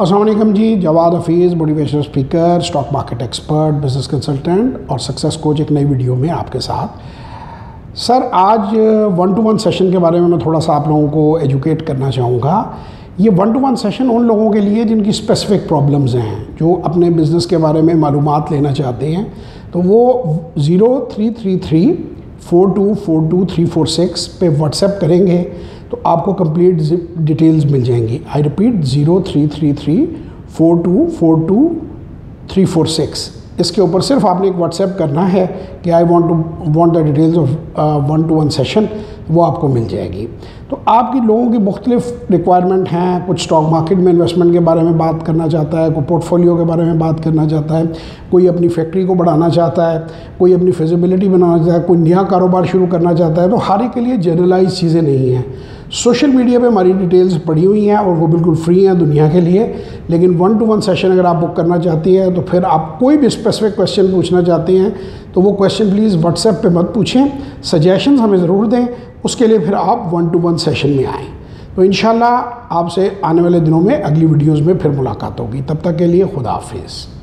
Aslam ji. Jawad Hafeez motivational speaker stock market expert business consultant और success coach एक नई video में आपके साथ। सर, आज वन टू वन सेशन के बारे में मैं थोड़ा सा आप लोगों को एजुकेट करना चाहूँगा। ये वन टू वन सेशन उन लोगों के लिए जिनकी स्पेसिफिक प्रॉब्लम्स हैं, जो अपने बिज़नेस के बारे में मालूम लेना चाहते हैं। तो वो zero three three three four two four two three four six पे व्हाट्सएप करेंगे। तो आपको कंप्लीट डिटेल्स मिल जाएँगी। I repeat zero three three three four two four two three four six इसके ऊपर सिर्फ़ आपने एक व्हाट्सएप करना है कि I want to want the details of one to one session वो आपको मिल जाएगी। तो आपकी लोगों की मुख्तलिफ़ रिक्वायरमेंट हैं, कुछ स्टॉक मार्केट में इन्वेस्टमेंट के बारे में बात करना चाहता है कोई पोर्टफोलियो के बारे में बात करना चाहता है, कोई अपनी फैक्ट्री को बढ़ाना चाहता है, कोई अपनी फिजिबिलिटी बनाना चाहता है, कोई नया कारोबार शुरू करना चाहता है तो हर एक के लिए जनरलाइज चीज़ें नहीं हैं। सोशल मीडिया पे हमारी डिटेल्स पड़ी हुई हैं और वो बिल्कुल फ्री हैं दुनिया के लिए, लेकिन वन टू वन सेशन अगर आप बुक करना चाहती हैं तो फिर आप कोई भी स्पेसिफिक क्वेश्चन पूछना चाहते हैं तो वो क्वेश्चन प्लीज़ व्हाट्सएप पे मत पूछें। सजेशन हमें ज़रूर दें, उसके लिए फिर आप वन टू वन सेशन में आएँ। तो इन आपसे आने वाले दिनों में अगली वीडियोज़ में फिर मुलाकात होगी। तब तक के लिए खुदा हाफिज़।